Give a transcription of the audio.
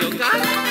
Mario Kart. Whee!